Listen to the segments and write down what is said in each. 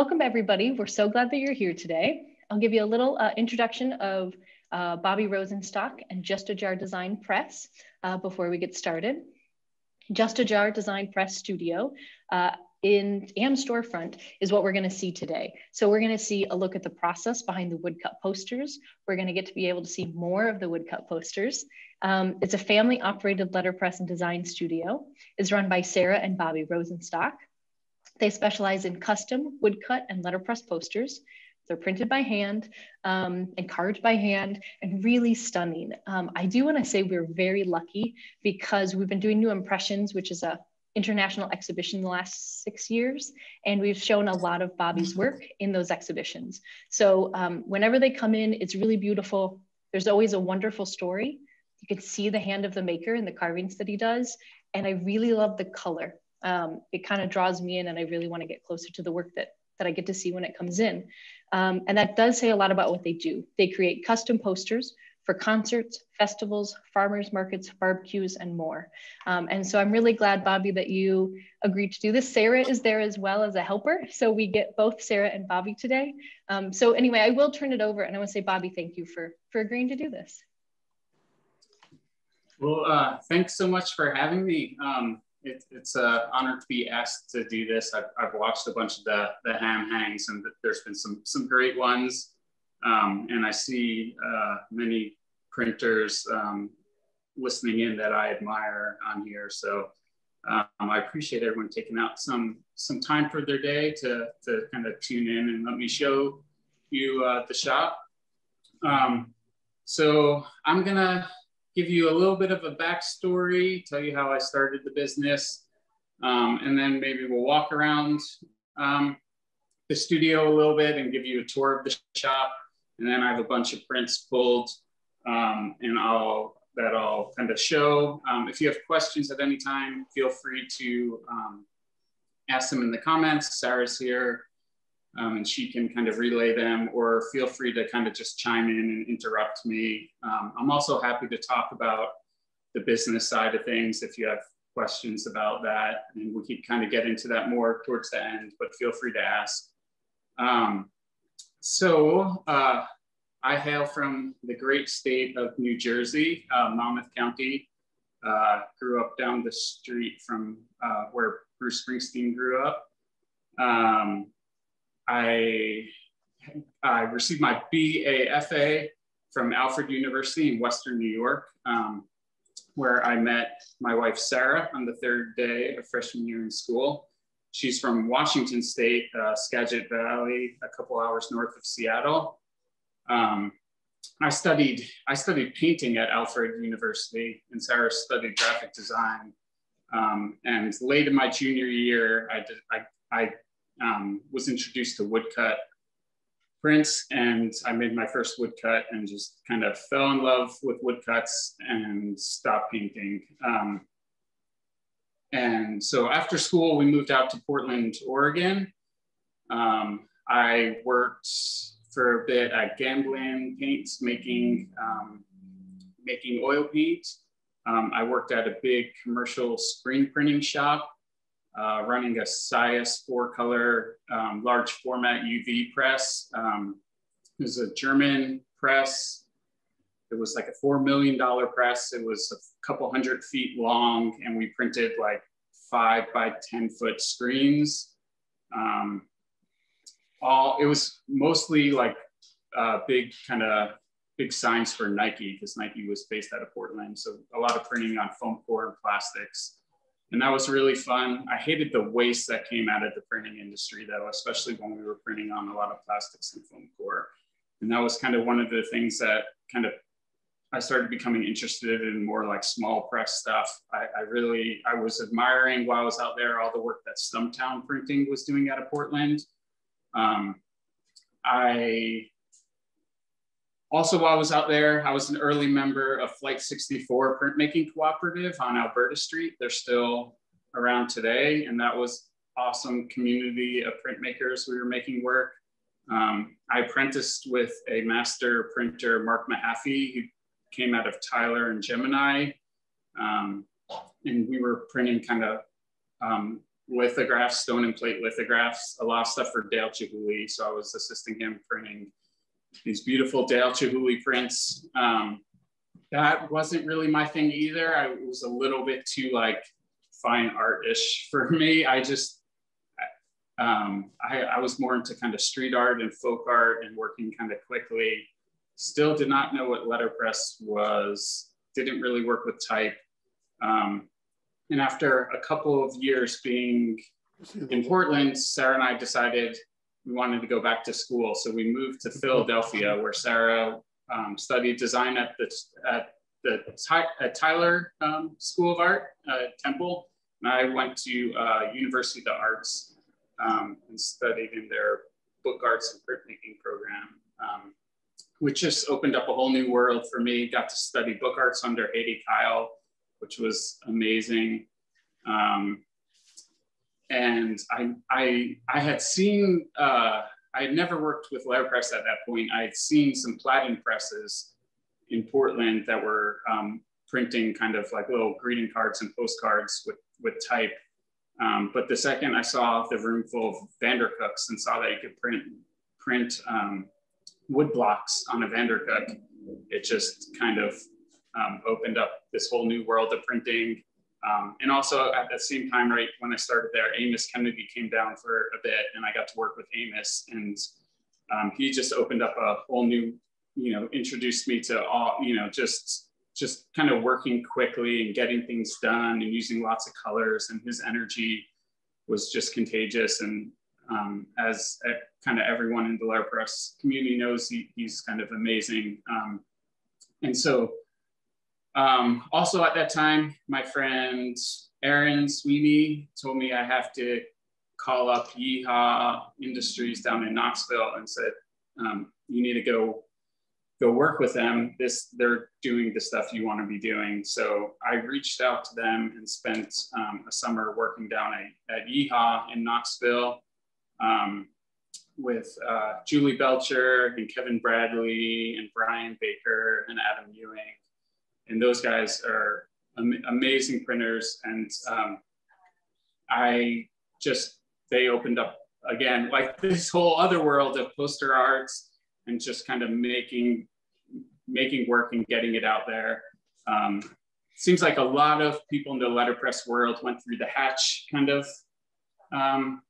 Welcome everybody. We're so glad that you're here today. I'll give you a little uh, introduction of uh, Bobby Rosenstock and JustAJar Design Press uh, before we get started. JustAJar Design Press Studio uh, in and storefront is what we're going to see today. So we're going to see a look at the process behind the woodcut posters. We're going to get to be able to see more of the woodcut posters. Um, it's a family operated letterpress and design studio. It's run by Sara and Bobby Rosenstock. They specialize in custom woodcut and letterpress posters. They're printed by hand um, and carved by hand and really stunning. Um, I do want to say we're very lucky because we've been doing New Impressions, which is a international exhibition the last six years, and we've shown a lot of Bobby's work in those exhibitions. So um, whenever they come in, it's really beautiful. There's always a wonderful story. You can see the hand of the maker in the carvings that he does. And I really love the color um, it kind of draws me in and I really want to get closer to the work that, that I get to see when it comes in. Um, and that does say a lot about what they do. They create custom posters for concerts, festivals, farmers markets, barbecues, and more. Um, and so I'm really glad, Bobby, that you agreed to do this. Sara is there as well as a helper. So we get both Sara and Bobby today. Um, so anyway, I will turn it over and I want to say, Bobby, thank you for, for agreeing to do this. Well, uh, thanks so much for having me. Um, it, it's an honor to be asked to do this. I've, I've watched a bunch of the, the ham hangs and there's been some, some great ones. Um, and I see uh, many printers um, listening in that I admire on here. So um, I appreciate everyone taking out some, some time for their day to, to kind of tune in and let me show you uh, the shop. Um, so I'm gonna give you a little bit of a backstory, tell you how I started the business, um, and then maybe we'll walk around um, the studio a little bit and give you a tour of the shop. And then I have a bunch of prints pulled um, and I'll that I'll kind of show. Um, if you have questions at any time, feel free to um, ask them in the comments. Sara's here um, and she can kind of relay them or feel free to kind of just chime in and interrupt me. Um, I'm also happy to talk about the business side of things if you have questions about that. And we can kind of get into that more towards the end, but feel free to ask. Um, so uh, I hail from the great state of New Jersey, uh, Monmouth County. Uh, grew up down the street from uh, where Bruce Springsteen grew up. Um, I, I received my BFA from Alfred University in Western New York, um, where I met my wife, Sara, on the third day of freshman year in school. She's from Washington State, uh, Skagit Valley, a couple hours north of Seattle. Um, I studied I studied painting at Alfred University, and Sara studied graphic design. Um, and late in my junior year, I did I, I um, was introduced to woodcut prints and I made my first woodcut and just kind of fell in love with woodcuts and stopped painting. Um, and so after school, we moved out to Portland, Oregon. Um, I worked for a bit at Gamblin Paints, making, um, making oil paint. Um, I worked at a big commercial screen printing shop uh, running a Sias four color um, large format UV press. Um, it was a German press. It was like a $4 million press. It was a couple hundred feet long and we printed like five by 10 foot screens. Um, all, it was mostly like uh, big kind of big signs for Nike because Nike was based out of Portland. So a lot of printing on foam core and plastics. And that was really fun. I hated the waste that came out of the printing industry, though, especially when we were printing on a lot of plastics and foam core. And that was kind of one of the things that kind of I started becoming interested in more like small press stuff. I, I, really, I was admiring while I was out there all the work that Stumptown Printing was doing out of Portland. Um, I also, while I was out there, I was an early member of Flight 64 Printmaking Cooperative on Alberta Street. They're still around today, and that was awesome community of printmakers. We were making work. Um, I apprenticed with a master printer, Mark Mahaffey, who came out of Tyler and Gemini. Um, and we were printing kind of um, lithographs, stone and plate lithographs, a lot of stuff for Dale Chihuly. So I was assisting him printing these beautiful Dale Chihuly prints. Um, that wasn't really my thing either. I was a little bit too like fine art-ish for me. I just, um, I, I was more into kind of street art and folk art and working kind of quickly. Still did not know what letterpress was, didn't really work with type. Um, and after a couple of years being in Portland, Sara and I decided we wanted to go back to school. So we moved to Philadelphia, where Sara um, studied design at the, at the at Tyler um, School of Art, uh, Temple. And I went to uh, University of the Arts um, and studied in their book arts and printmaking program, um, which just opened up a whole new world for me. Got to study book arts under Hedi Kyle, which was amazing. Um, and I, I, I had seen, uh, I had never worked with letterpress at that point. I had seen some platen presses in Portland that were um, printing kind of like little greeting cards and postcards with, with type. Um, but the second I saw the room full of Vandercooks and saw that you could print, print um, wood blocks on a Vandercook, it just kind of um, opened up this whole new world of printing. Um, and also at the same time, right when I started there, Amos Kennedy came down for a bit and I got to work with Amos and um, he just opened up a whole new, you know, introduced me to all, you know, just just kind of working quickly and getting things done and using lots of colors and his energy was just contagious. And um, as kind of everyone in the letterpress community knows, he, he's kind of amazing. Um, and so um, also at that time, my friend Aaron Sweeney told me I have to call up Yeehaw Industries down in Knoxville and said, um, you need to go go work with them. This they're doing the stuff you want to be doing. So I reached out to them and spent um, a summer working down at, at Yeehaw in Knoxville um, with uh, Julie Belcher and Kevin Bradley and Brian Baker and Adam Ewing and those guys are am amazing printers. And um, I just, they opened up again, like this whole other world of poster arts and just kind of making, making work and getting it out there. Um, seems like a lot of people in the letterpress world went through the hatch kind of um,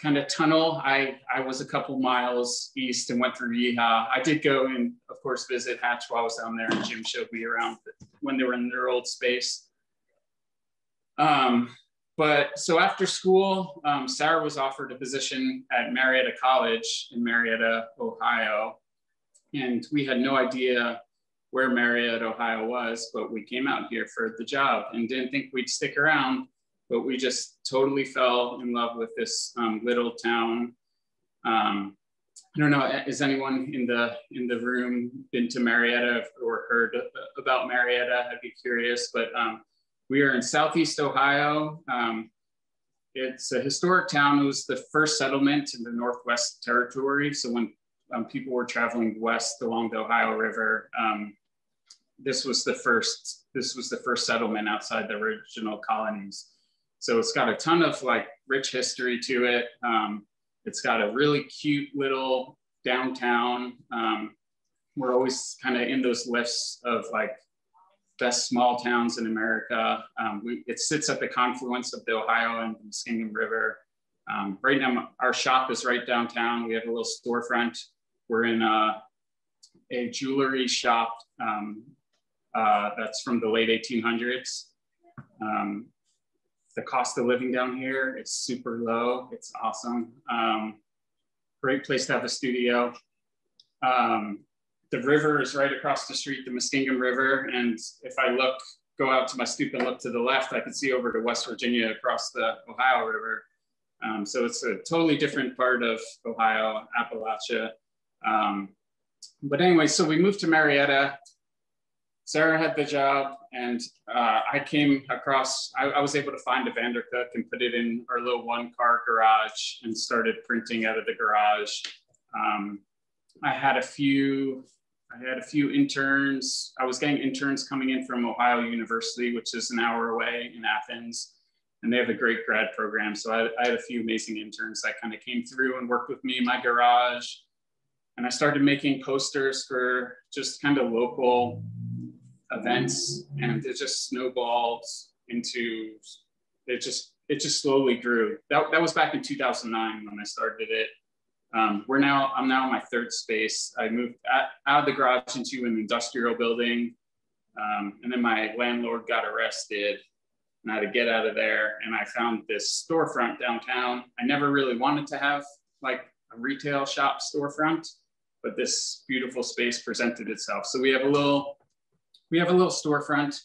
kind of tunnel. I, I was a couple miles east and went through Yeehaw. I did go and, of course, visit Hatch while I was down there, and Jim showed me around when they were in their old space. Um, but so after school, um, Sara was offered a position at Marietta College in Marietta, Ohio. And we had no idea where Marietta, Ohio was, but we came out here for the job and didn't think we'd stick around but we just totally fell in love with this um, little town. Um, I don't know, is anyone in the in the room been to Marietta or heard about Marietta? I'd be curious, but um, we are in Southeast Ohio. Um, it's a historic town. It was the first settlement in the Northwest Territory. So when um, people were traveling west along the Ohio River, um, this was the first this was the first settlement outside the original colonies. So it's got a ton of like rich history to it. Um, it's got a really cute little downtown. Um, we're always kind of in those lists of like best small towns in America. Um, we, it sits at the confluence of the Ohio and the Muskingum River. Um, right now, our shop is right downtown. We have a little storefront. We're in a, a jewelry shop um, uh, that's from the late 1800s. The cost of living down here it's super low. It's awesome. Um, great place to have a studio. Um, the river is right across the street, the Muskingum River. And if I look, go out to my stoop and look to the left, I can see over to West Virginia across the Ohio River. Um, so it's a totally different part of Ohio, Appalachia. Um, but anyway, so we moved to Marietta Sara had the job, and uh, I came across, I, I, was able to find a Vandercook and put it in our little one car garage and started printing out of the garage. Um, I had a few, I had a few interns. I was getting interns coming in from Ohio University, which is an hour away in Athens. and they have a great grad program. So I, I had a few amazing interns that kind of came through and worked with me in my garage. And I started making posters for just kind of local events, and it just snowballed into it. Just it just slowly grew. That, that was back in 2009 when I started it. Um, we're now I'm now in my third space. I moved at, out of the garage into an industrial building, um, and then my landlord got arrested and I had to get out of there. And I found this storefront downtown. I never really wanted to have like a retail shop storefront, but this beautiful space presented itself. So we have a little, we have a little storefront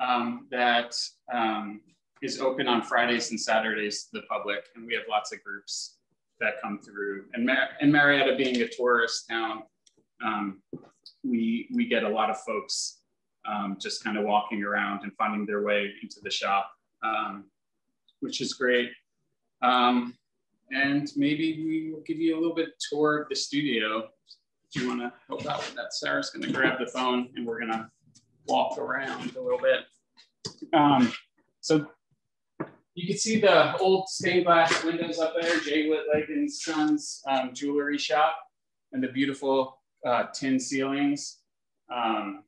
um, that um, is open on Fridays and Saturdays to the public, and we have lots of groups that come through. And, Mar- and Marietta being a tourist town, um, we we get a lot of folks um, just kind of walking around and finding their way into the shop, um, which is great. Um, and maybe we will give you a little bit tour of the studio. Do you want to help out with that? Sara's going to grab the phone and we're going to walk around a little bit. Um, so you can see the old stained glass windows up there, Jay Whitleg and Sons um, jewelry shop, and the beautiful uh, tin ceilings. Um,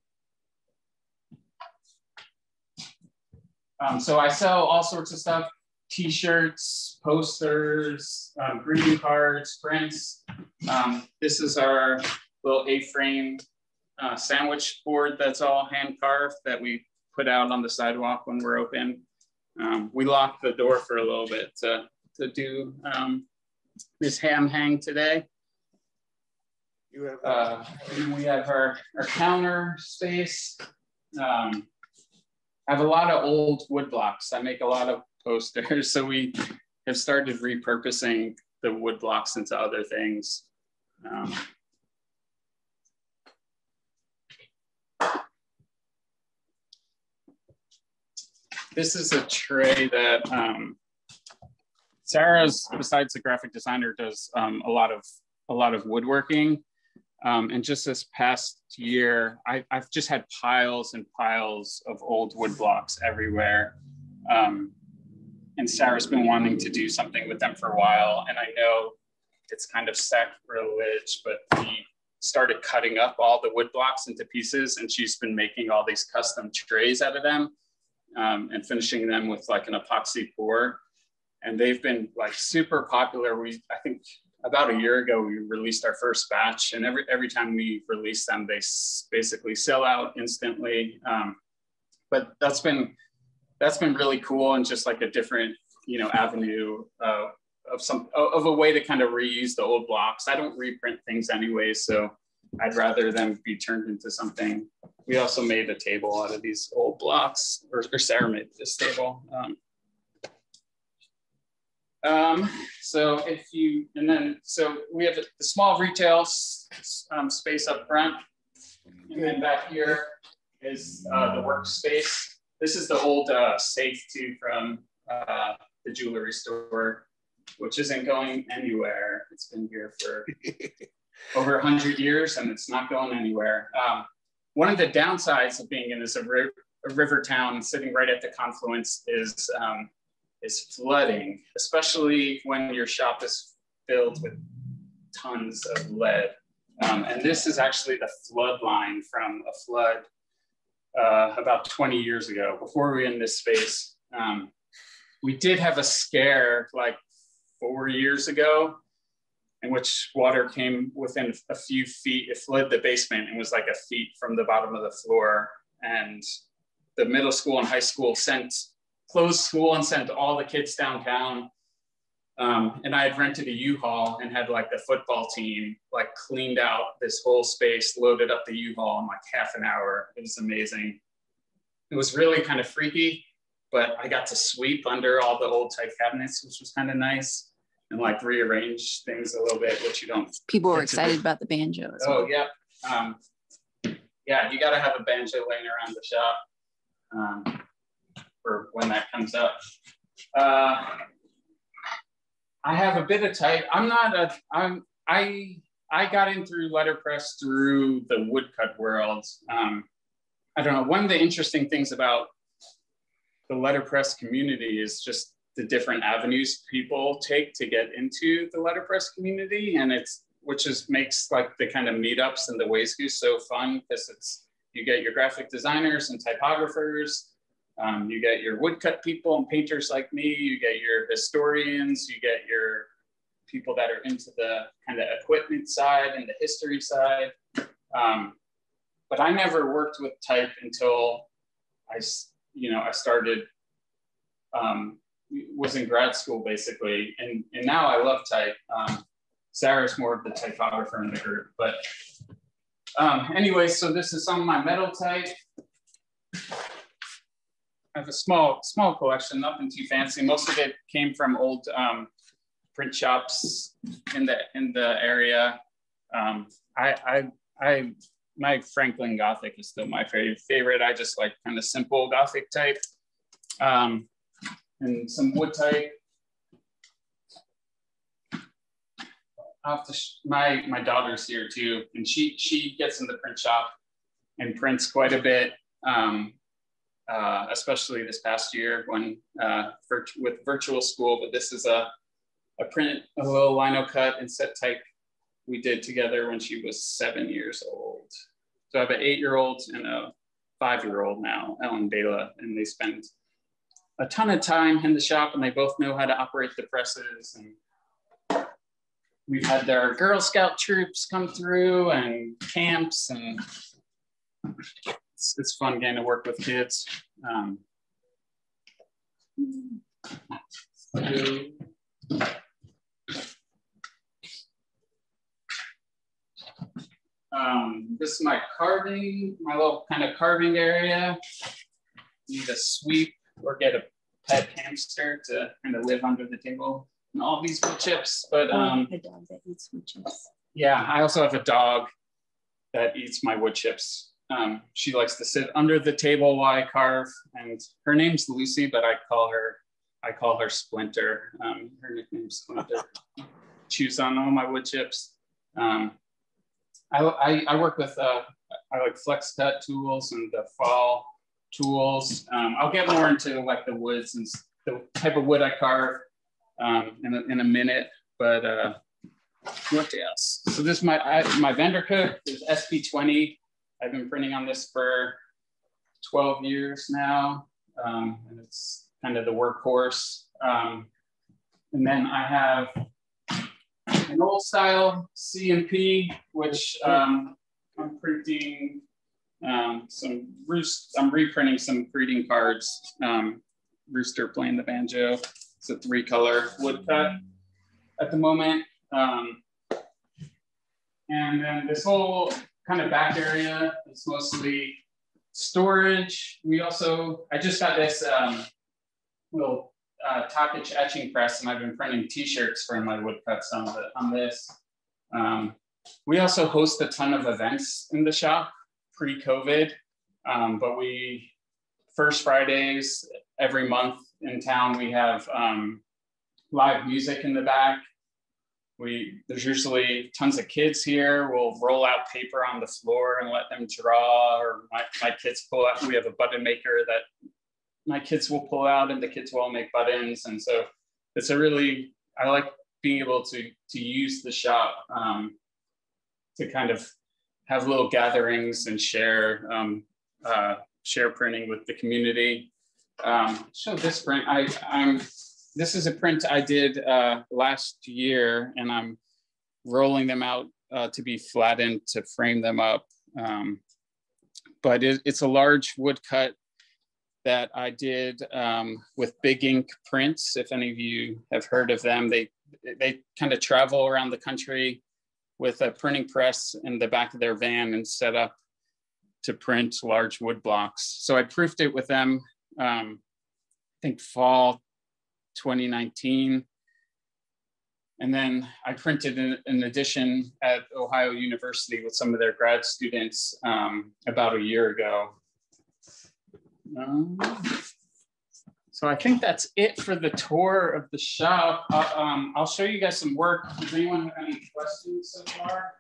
Um, so I sell all sorts of stuff, t-shirts, posters, um, greeting cards, prints. Um, this is our little A-frame uh, sandwich board that's all hand carved that we put out on the sidewalk when we're open. Um, we locked the door for a little bit to, to do um, this ham hang today. You have, uh, we have our, our counter space. Um, I have a lot of old wood blocks. I make a lot of posters. So we have started repurposing the wood blocks into other things. This is a tray that um, Sara's, besides the graphic designer, does um, a lot of a lot of woodworking. Um, and just this past year, I, have just had piles and piles of old wood blocks everywhere. Um, and Sara's been wanting to do something with them for a while. And I know it's kind of sacrilege, but we started cutting up all the wood blocks into pieces. And she's been making all these custom trays out of them um, and finishing them with like an epoxy pour. And they've been like super popular. We, I think about a year ago, we released our first batch, and every every time we release them, they basically sell out instantly. Um, but that's been that's been really cool and just like a different you know avenue uh, of some of a way to kind of reuse the old blocks. I don't reprint things anyway, so I'd rather them be turned into something. We also made a table out of these old blocks, or, or this table. Um, um, so if you, and then, so we have the small retail um, space up front. And then back here is uh, the workspace. This is the old uh, safe too from uh, the jewelry store, which isn't going anywhere. It's been here for over 100 years and it's not going anywhere. Um, one of the downsides of being in this ri river town sitting right at the confluence is um, is flooding, especially when your shop is filled with tons of lead. Um, and this is actually the flood line from a flood uh, about 20 years ago, before we were in this space. Um, we did have a scare like four years ago in which water came within a few feet. It flooded the basement and was like a feet from the bottom of the floor. And the middle school and high school sent closed school and sent all the kids downtown. Um, and I had rented a U-Haul and had like the football team like cleaned out this whole space, loaded up the U-Haul in like half an hour. It was amazing. It was really kind of freaky, but I got to sweep under all the old type cabinets, which was kind of nice, and like rearrange things a little bit, which you don't. People were excited about the banjo. As oh well. yeah, um, yeah. You got to have a banjo laying around the shop. Um, for when that comes up. Uh, I have a bit of type. I'm not a. I'm. I. I got in through letterpress through the woodcut world. Um, I don't know. One of the interesting things about the letterpress community is just the different avenues people take to get into the letterpress community. And it's, which is makes like the kind of meetups and the Ways so fun because it's, you get your graphic designers and typographers, um, you get your woodcut people and painters like me, you get your historians, you get your people that are into the kind of equipment side and the history side. Um, but I never worked with type until I, you know, I started, um, was in grad school basically. And, and now I love type. Um, Sara's more of the typographer in the group, but um, anyway, so this is some of my metal type. I have a small, small collection, nothing too fancy. Most of it came from old um, print shops in the in the area. Um, I, I, I, my Franklin Gothic is still my favorite. I just like kind of simple Gothic type, um, and some wood type. After my my daughter's here too, and she she gets in the print shop and prints quite a bit. Um, uh, especially this past year when uh, with virtual school, but this is a a print, a little lino cut and set type we did together when she was seven years old. So I have an eight-year-old and a five-year-old now, Ellen Bela, and they spend a ton of time in the shop and they both know how to operate the presses. And we've had their Girl Scout troops come through and camps and it's, it's fun getting to work with kids. Um, Um, this is my carving, my little kind of carving area. Need a sweep or get a pet hamster to kind of live under the table and all these wood chips. But um, a dog that eats wood chips. Yeah, I also have a dog that eats my wood chips. Um, she likes to sit under the table while I carve, and her name's Lucy, but I call her I call her Splinter. Um, her nickname's Splinter. Chews on all my wood chips. Um, I, I, I work with, uh, I like Flexcut tools and the Pfeil tools. Um, I'll get more into like the woods and the type of wood I carve um, in, a, in a minute, but uh, what else? So this is my, I, my Vandercook, is SP20. I've been printing on this for 12 years now. Um, and it's kind of the workhorse. Um, and then I have an old style C&P, which um, I'm printing um, some roost. I'm reprinting some greeting cards. Um, Rooster playing the banjo. It's a three color woodcut at the moment. Um, and then this whole kind of back area is mostly storage. We also, I just got this um, little uh, Takach etching press, and I've been printing T-shirts for my woodcuts on, the, on this. Um, we also host a ton of events in the shop pre-COVID, um, but we first Fridays every month in town we have um, live music in the back. We there's usually tons of kids here. We'll roll out paper on the floor and let them draw, or my, my kids pull out. We have a button maker that my kids will pull out and the kids will all make buttons. And so it's a really, I like being able to, to use the shop um, to kind of have little gatherings and share, um, uh, share printing with the community. Um, show this print, I, I'm, this is a print I did uh, last year and I'm rolling them out uh, to be flattened to frame them up. Um, but it, it's a large woodcut that I did um, with Big Ink Prints. If any of you have heard of them, they they kind of travel around the country with a printing press in the back of their van and set up to print large wood blocks. So I proofed it with them. Um, I think fall 2019. And then I printed an, an, edition at Ohio University with some of their grad students um, about a year ago. Um, so I think that's it for the tour of the shop. Uh, um, I'll show you guys some work. Does anyone have any questions so far?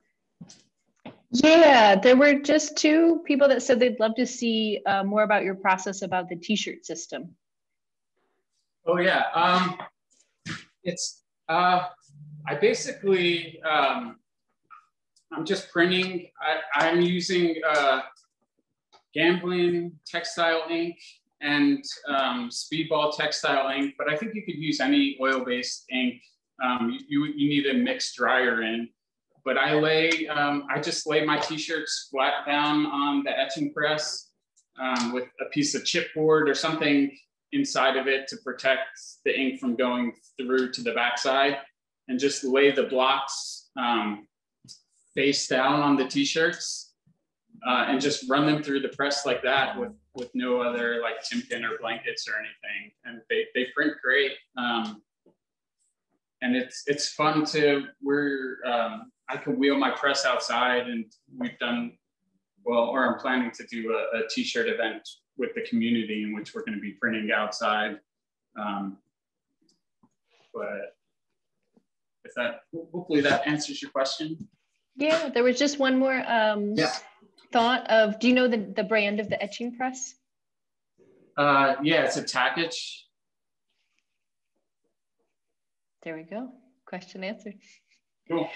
Yeah, there were just two people that said they'd love to see uh, more about your process about the t-shirt system. Oh yeah, um, it's uh, I basically um, I'm just printing. I, I'm using uh, Gamblin textile ink and um, Speedball textile ink, but I think you could use any oil-based ink. Um, you, you need a mixed dryer in, but I lay, um, I just lay my t-shirts flat down on the etching press um, with a piece of chipboard or something inside of it to protect the ink from going through to the backside and just lay the blocks um, face down on the t-shirts uh, and just run them through the press like that with with no other like tympan or blankets or anything. And they, they print great. Um, and it's it's fun to we're um, I can wheel my press outside and we've done well or I'm planning to do a a t-shirt event with the community in which we're going to be printing outside. Um, but if that, hopefully that answers your question. Yeah, there was just one more um, yeah. Thought of, do you know the, the brand of the etching press? Uh, yeah, it's a Takach. There we go. Question answered. Cool.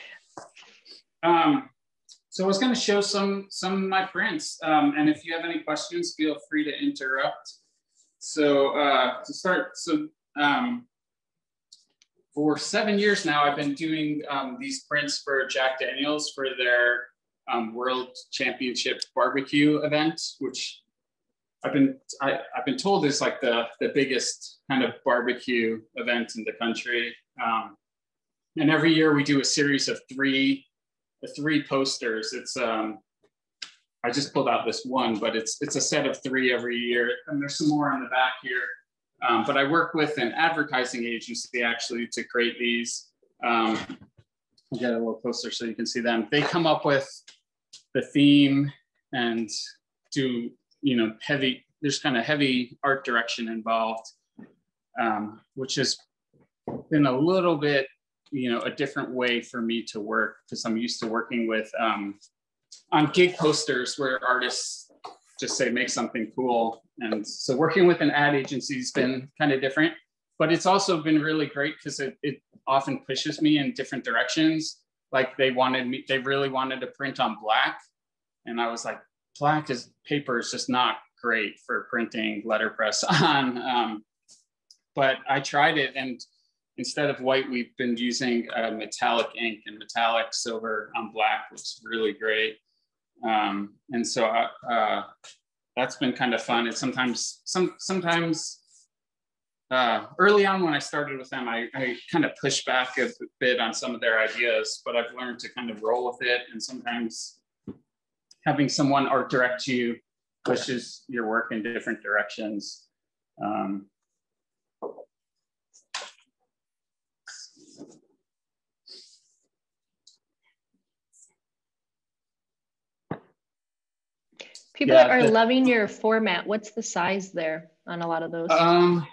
Um, so I was going to show some some of my prints, um, and if you have any questions, feel free to interrupt. So uh, to start, so um, for seven years now, I've been doing um, these prints for Jack Daniels for their um, World Championship barbecue event, which I've been I, have been told is like the the biggest kind of barbecue event in the country. Um, and every year we do a series of three three posters. It's um, I just pulled out this one, but it's it's a set of three every year, and there's some more on the back here. Um, but I work with an advertising agency actually to create these. Um, get a little closer so you can see them. They come up with the theme and do you know heavy. There's kind of heavy art direction involved, um, which has been a little bit you know a different way for me to work because I'm used to working with um, on gig posters where artists just say make something cool. And so working with an ad agency has been kind of different, but it's also been really great because it, it often pushes me in different directions. Like they wanted me, they really wanted to print on black. And I was like, black is paper is just not great for printing letterpress on. Um, but I tried it and instead of white, we've been using uh, metallic ink and metallic silver on black, is really great. Um, and so uh, uh, that's been kind of fun. It's sometimes, some, sometimes uh, early on when I started with them, I, I kind of pushed back a bit on some of their ideas, but I've learned to kind of roll with it. And sometimes having someone art direct you pushes your work in different directions. Um, People yeah, are the, loving your format. What's the size there on a lot of those? Um,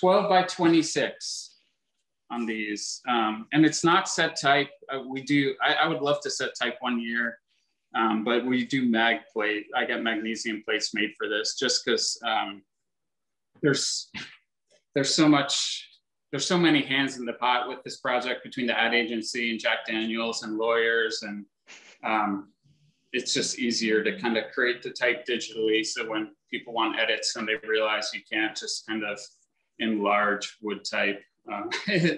12 by 26 on these. Um, and it's not set type. Uh, we do, I, I, would love to set type one year, um, but we do mag plate. I get magnesium plates made for this just because um, there's, there's so much, there's so many hands in the pot with this project between the ad agency and Jack Daniels and lawyers and um, it's just easier to kind of create the type digitally. So when people want edits and they realize you can't just kind of enlarge wood type. Uh,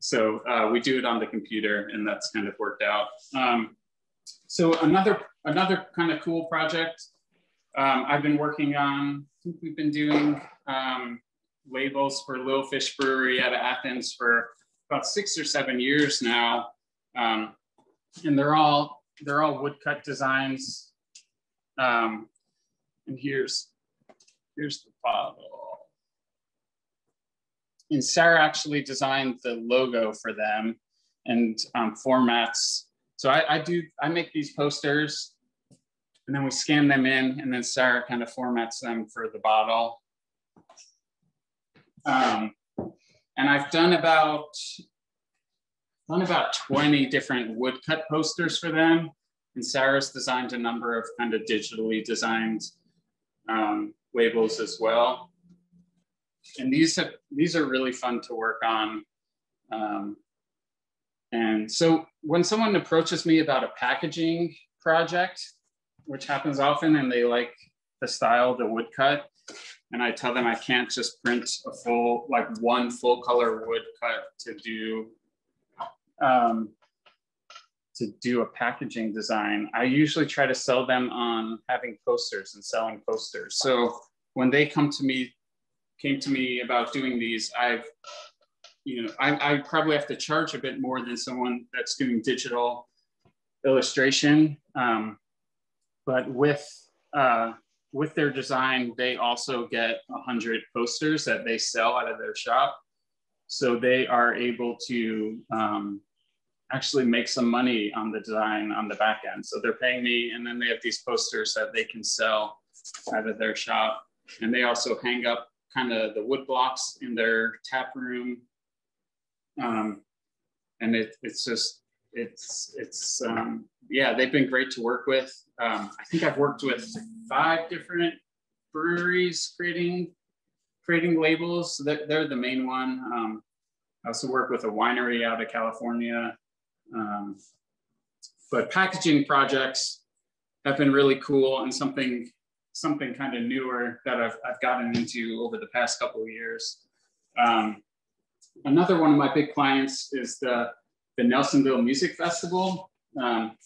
so uh, we do it on the computer and that's kind of worked out. Um, so another, another kind of cool project um, I've been working on, I think we've been doing um, labels for Little Fish Brewery out of Athens for about six or seven years now. Um, and they're all they're all woodcut designs. And here's, here's the bottle. And Sara actually designed the logo for them and um, formats. So I, I do, I make these posters and then we scan them in and then Sara kind of formats them for the bottle. Um, and I've done about done about 20 different woodcut posters for them. And Sara's designed a number of kind of digitally designed um, labels as well. And these have, these are really fun to work on. Um, and so when someone approaches me about a packaging project, which happens often, and they like the style, the woodcut, and I tell them I can't just print a full, like one full color woodcut to do um, to do a packaging design, I usually try to sell them on having posters and selling posters. So when they come to me, came to me about doing these, I've, you know, I, I probably have to charge a bit more than someone that's doing digital illustration. Um, but with uh, with their design, they also get a hundred posters that they sell out of their shop. So they are able to um, actually make some money on the design on the back end. So they're paying me, and then they have these posters that they can sell out of their shop. And they also hang up kind of the wood blocks in their tap room. Um, and it, it's just, it's, it's, um, yeah, they've been great to work with. Um, I think I've worked with five different breweries creating, creating labels. They're, they're the main one. Um, I also work with a winery out of California. Um, but packaging projects have been really cool and something something kind of newer that I've, I've gotten into over the past couple of years. Um, another one of my big clients is the, the Nelsonville Music Festival. Um,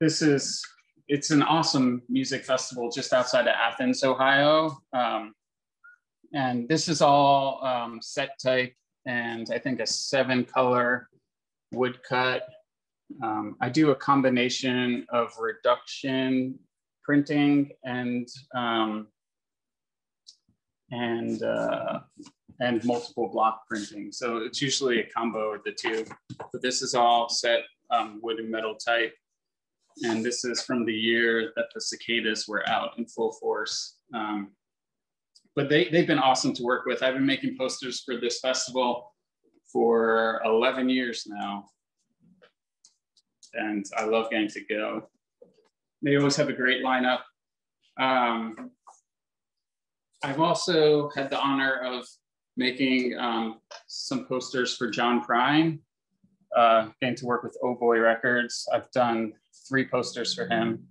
this is, it's an awesome music festival just outside of Athens, Ohio. Um, and this is all um, set type and I think a seven color woodcut. Um, I do a combination of reduction printing and um, and uh, and multiple block printing. So it's usually a combo of the two. But this is all set um, wood and metal type. And this is from the year that the cicadas were out in full force. Um, but they, they've been awesome to work with. I've been making posters for this festival for 11 years now. And I love getting to go. They always have a great lineup. Um, I've also had the honor of making um, some posters for John Prine, uh, getting to work with Oh Boy Records. I've done three posters for him,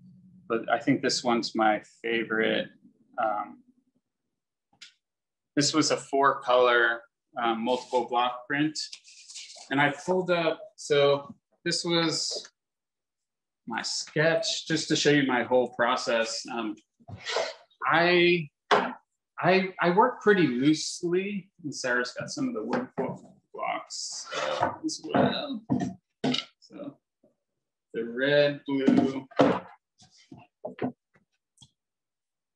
but I think this one's my favorite. Um, this was a four color um, multiple block print. And I pulled up, so this was my sketch just to show you my whole process. Um, I, I, I work pretty loosely and Sara's got some of the wood blocks uh, as well. So the red, blue,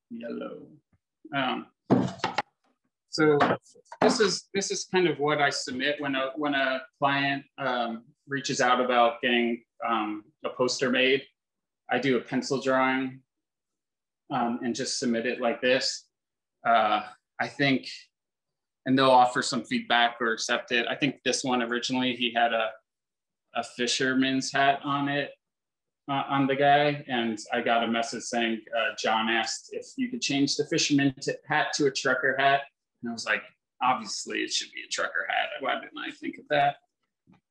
yellow. Um, so this is this is kind of what I submit when a when a client um, reaches out about getting um, a poster made. I do a pencil drawing um, and just submit it like this. Uh, I think, and they'll offer some feedback or accept it. I think this one originally he had a a fisherman's hat on it uh, on the guy, and I got a message saying uh, John asked if you could change the fisherman hat to a trucker hat and I was like, obviously it should be a trucker hat. Why didn't I think of that?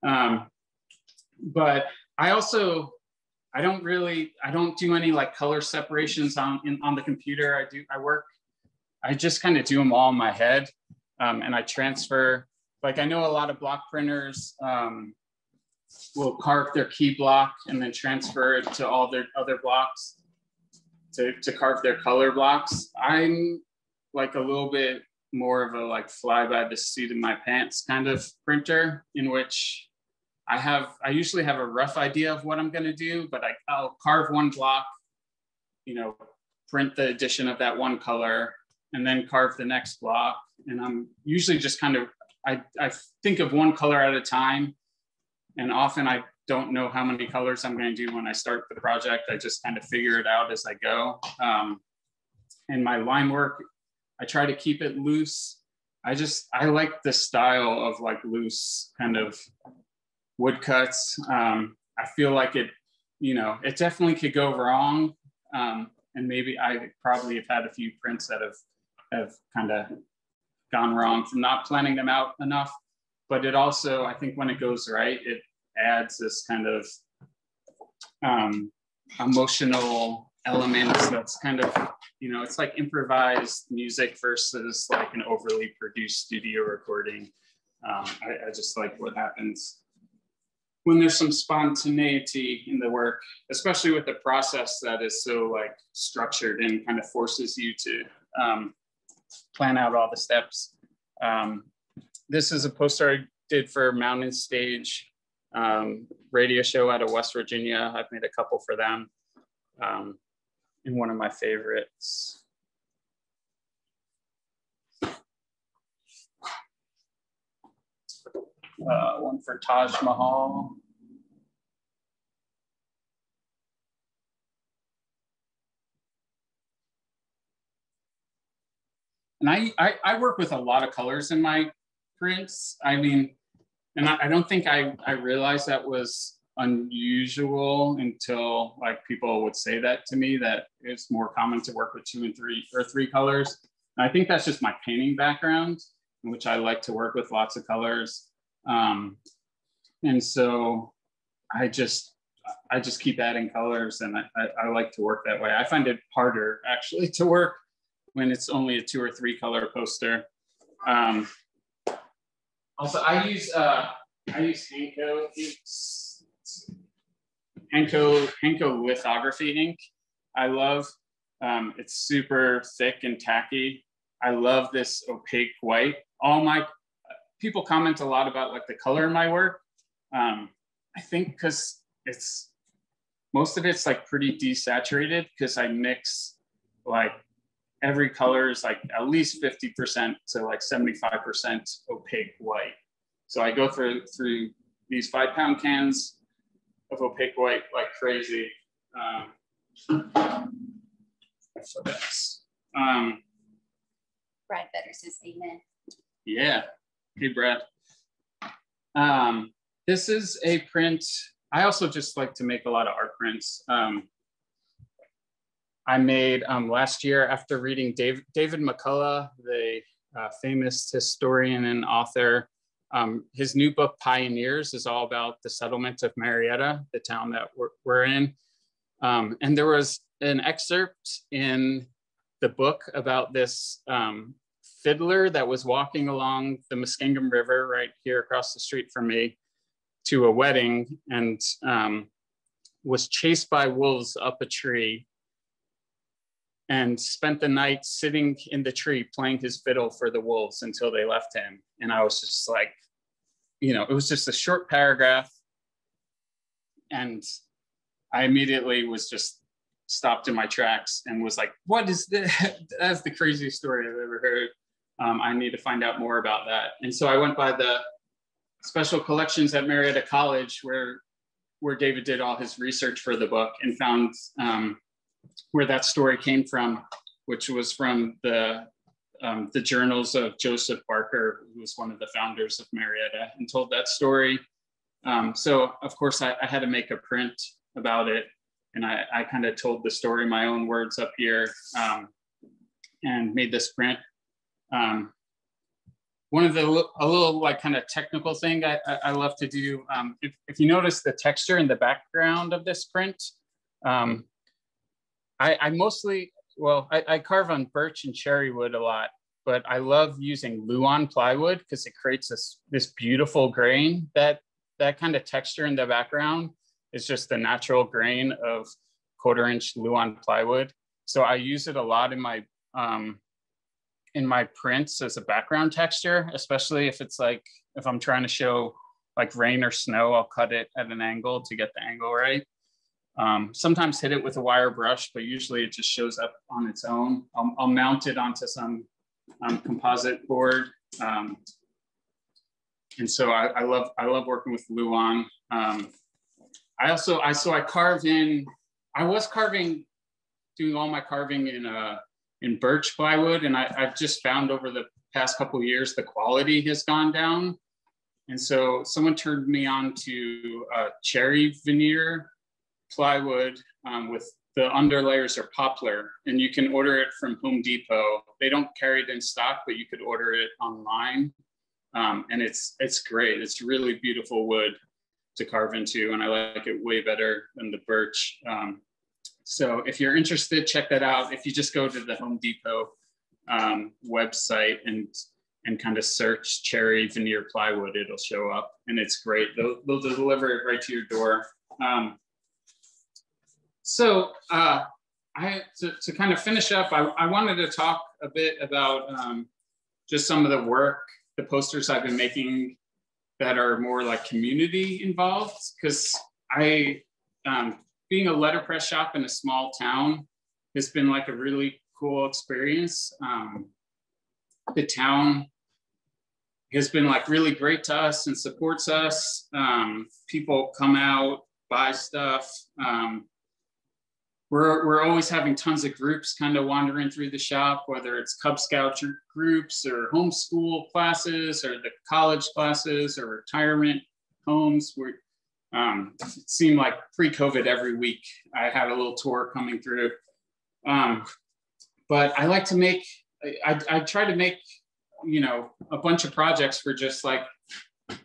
Um, but I also, I don't really, I don't do any like color separations on, in, on the computer. I do, I work, I just kind of do them all in my head. Um, and I transfer, like I know a lot of block printers um, will carve their key block and then transfer it to all their other blocks to, to carve their color blocks. I'm like a little bit more of a like fly by the seat of my pants kind of printer in which I have, I usually have a rough idea of what I'm going to do, but I, I'll carve one block, you know, print the addition of that one color and then carve the next block. And I'm usually just kind of, I, I think of one color at a time. And often I don't know how many colors I'm going to do when I start the project. I just kind of figure it out as I go. Um, and my line work I try to keep it loose. I just I like the style of like loose kind of woodcuts. Um, I feel like it, you know, it definitely could go wrong. Um, and maybe I probably have had a few prints that have have kind of gone wrong from not planning them out enough. But it also, I think when it goes right, it adds this kind of um, emotional elements that's kind of, you know, it's like improvised music versus like an overly produced studio recording. Um, I, I just like what happens when there's some spontaneity in the work, especially with the process that is so like structured and kind of forces you to um, plan out all the steps. Um, this is a poster I did for Mountain Stage um, radio show out of West Virginia. I've made a couple for them. Um, and one of my favorites. Uh, one for Taj Mahal. And I, I, I, work with a lot of colors in my prints. I mean, and I, I don't think I, I realized that was unusual until like people would say that to me that it's more common to work with two and three or three colors. And I think that's just my painting background, in which I like to work with lots of colors. Um, and so I just I just keep adding colors and I, I, I like to work that way. I find it harder actually to work when it's only a two or three color poster. Um, also, I use uh, I use Hanco Hanco Hanco lithography ink. I love. Um, it's super thick and tacky. I love this opaque white. All my people comment a lot about like the color in my work. Um, I think because it's most of it's like pretty desaturated because I mix like every color is like at least 50% to like 75% opaque white. So I go through through these five pound cans of opaque white like crazy. Um, so that's um, Brad Better says amen. Yeah. Hey, Brad. Um, this is a print. I also just like to make a lot of art prints. Um, I made um, last year after reading Dave, David McCullough, the uh, famous historian and author. Um, his new book, Pioneers, is all about the settlement of Marietta, the town that we're, we're in. Um, and there was an excerpt in the book about this um, fiddler that was walking along the Muskingum River right here across the street from me to a wedding and um, was chased by wolves up a tree and spent the night sitting in the tree playing his fiddle for the wolves until they left him. And I was just like, you know, it was just a short paragraph. And I immediately was just stopped in my tracks and was like, what is this? That's the craziest story I've ever heard. Um, I need to find out more about that. And so I went by the special collections at Marietta College where, where David did all his research for the book and found um, where that story came from, which was from the, um, the journals of Joseph Barker, who was one of the founders of Marietta and told that story. Um, so of course I, I, had to make a print about it. And I, I kind of told the story, my own words up here um, and made this print. Um, one of the a little like kind of technical thing I, I love to do. Um, if, if, you notice the texture in the background of this print, um, I, I, mostly well I, I, carve on birch and cherry wood a lot, but I love using Luan plywood because it creates this this beautiful grain. That that kind of texture in the background is just the natural grain of quarter inch Luan plywood. So I use it a lot in my um, in my prints as a background texture, especially if it's like, if I'm trying to show like rain or snow, I'll cut it at an angle to get the angle right. Um, sometimes hit it with a wire brush, but usually it just shows up on its own. I'll, I'll mount it onto some um, composite board. Um, and so I, I, love I love working with Luan. Um, I also I so I carve in. I was carving, doing all my carving in a in birch plywood. And I, have just found over the past couple years, the quality has gone down. And so someone turned me on to uh, cherry veneer plywood um, with the underlayers are poplar and you can order it from Home Depot. They don't carry it in stock, but you could order it online. Um, and it's it's great. It's really beautiful wood to carve into, and I like it way better than the birch. Um, so if you're interested, check that out. If you just go to the Home Depot um, website and and kind of search cherry veneer plywood, it'll show up, and it's great. They'll, they'll deliver it right to your door. Um, so uh, I to, to, kind of finish up, I, I, wanted to talk a bit about um, just some of the work, the posters I've been making that are more like community involved, because I, um, being a letterpress shop in a small town has been like a really cool experience. Um, the town has been like really great to us and supports us. Um, people come out, buy stuff. Um, we're, we're always having tons of groups kind of wandering through the shop, whether it's Cub Scout groups or homeschool classes or the college classes or retirement homes. we um, it seemed like pre-COVID every week I had a little tour coming through. Um, but I like to make, I, I, try to make, you know, a bunch of projects for just like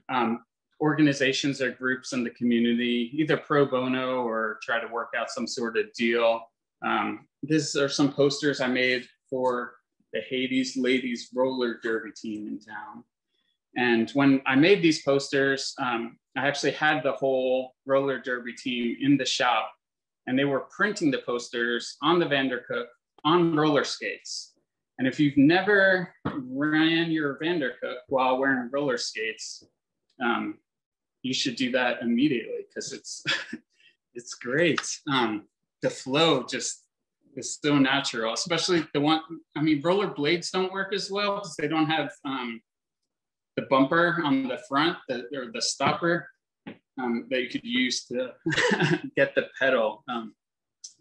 um, organizations or groups in the community, either pro bono or try to work out some sort of deal. Um, these are some posters I made for the Hades Ladies Roller Derby team in town. And when I made these posters, um, I actually had the whole roller derby team in the shop and they were printing the posters on the Vandercook on roller skates. And if you've never ran your Vandercook while wearing roller skates, um, you should do that immediately because it's it's great. Um, the flow just is so natural, especially the one. I mean, roller blades don't work as well because they don't have um, the bumper on the front, the, or the stopper um, that you could use to get the pedal, um,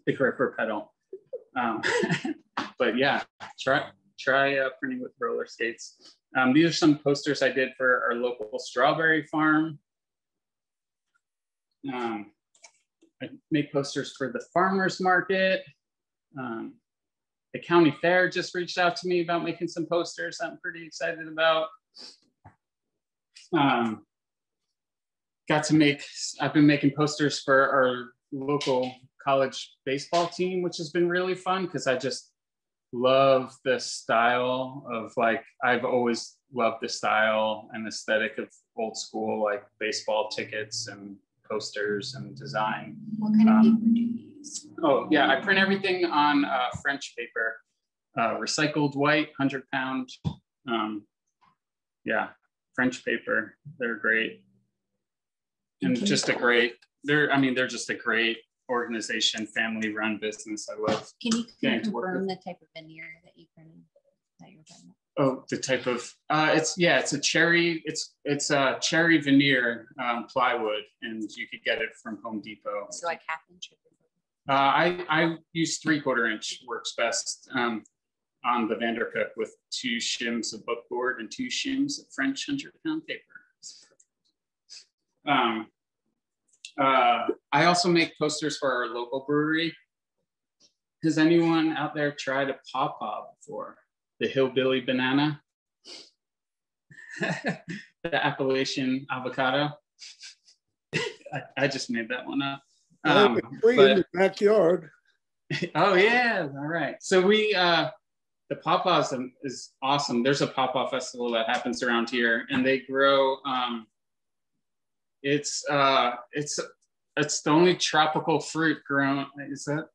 the gripper pedal. Um, but yeah, try try uh, printing with roller skates. Um, these are some posters I did for our local strawberry farm. Um, I make posters for the farmers market. Um, the county fair just reached out to me about making some posters I'm pretty excited about. Um, got to make, I've been making posters for our local college baseball team, which has been really fun because I just love the style of like, I've always loved the style and aesthetic of old school, like baseball tickets and posters and design. What kind of um, paper do you use? Oh yeah, I print everything on uh, French paper, uh, recycled white, 100 pound. Um, yeah, French paper, they're great. And just a great, they're, I mean, they're just a great organization, family run business. I love Can you confirm the type of veneer that you printed that you're about? Oh, the type of uh, it's yeah, it's a cherry. It's it's a cherry veneer um, plywood, and you could get it from Home Depot. So like half inch. Uh, I I use three quarter inch works best um, on the Vandercook with two shims of bookboard and two shims of French hundred pound paper. Um, uh, I also make posters for our local brewery. Has anyone out there tried a pawpaw before? the hillbilly banana, the Appalachian avocado. I, I, just made that one up. Um, but, in the backyard. oh yeah, all right. So we uh, the pawpaws is awesome. There's a pawpaw festival that happens around here, and they grow. Um, it's uh, it's it's the only tropical fruit grown. Is that?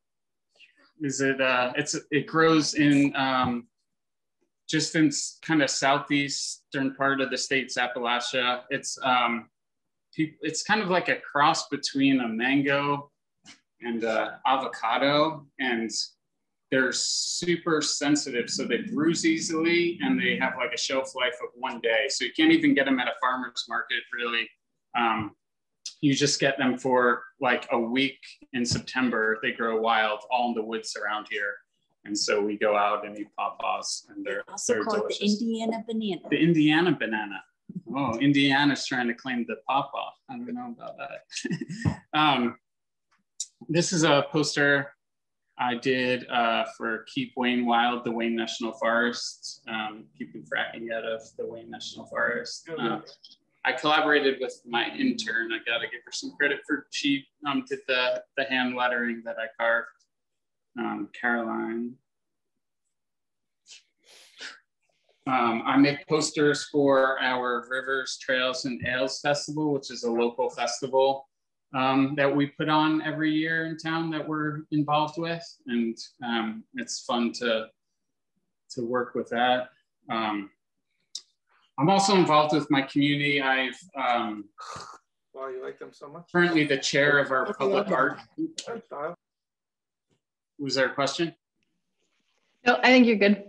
Is it? Uh, it's it grows in um, just in kind of southeastern part of the state's Appalachia. It's um, it's kind of like a cross between a mango and a avocado, and they're super sensitive, so they bruise easily, and they have like a shelf life of one day. So you can't even get them at a farmer's market, really. Um, you just get them for like a week in September. They grow wild all in the woods around here. And so we go out and eat pawpaws, and they're also they're called delicious. the Indiana banana. The Indiana banana. Oh, Indiana's trying to claim the pawpaw. I don't know about that. um, this is a poster I did uh, for Keep Wayne Wild, the Wayne National Forest, um, keeping fracking out of the Wayne National Forest. Uh, I collaborated with my intern. I got to give her some credit for she um, did the, the hand lettering that I carved. Um, Caroline. Um, I make posters for our Rivers, Trails, and Ales Festival, which is a local festival um, that we put on every year in town that we're involved with. And um, it's fun to, to work with that. Um, I'm also involved with my community. I've um, Why you like them so much? currently the chair of our public art. Was there a question? No, I think you're good.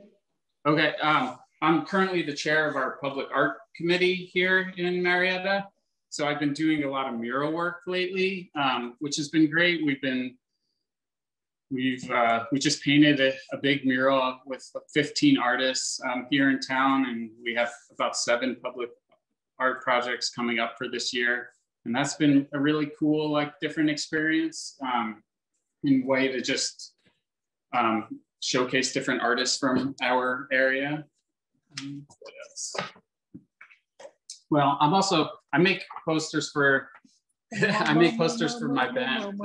Okay, um, I'm currently the chair of our public art committee here in Marietta. So I've been doing a lot of mural work lately, um, which has been great. We've been, we've, uh, we just painted a, a, big mural with 15 artists um, here in town, and we have about seven public art projects coming up for this year. And that's been a really cool, like different experience um, in way to just um, showcase different artists from our area. Else? Well, I'm also I make posters for I make posters for my band.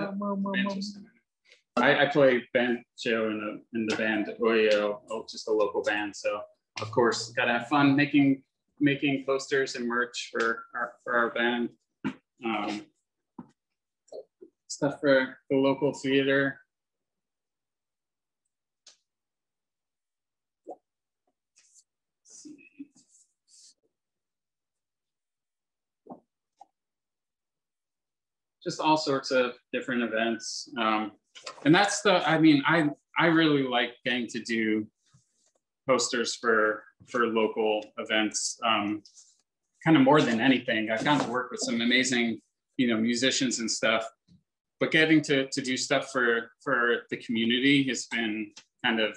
I, I play banjo in the in the band Oyo, oh, just a local band. So of course, gotta have fun making making posters and merch for our for our band. Um, stuff for the local theater. Just all sorts of different events. Um, and that's the, I mean, I, I really like getting to do posters for, for local events, um, kind of more than anything. I've gotten to work with some amazing, you know, musicians and stuff, but getting to, to do stuff for, for the community has been kind of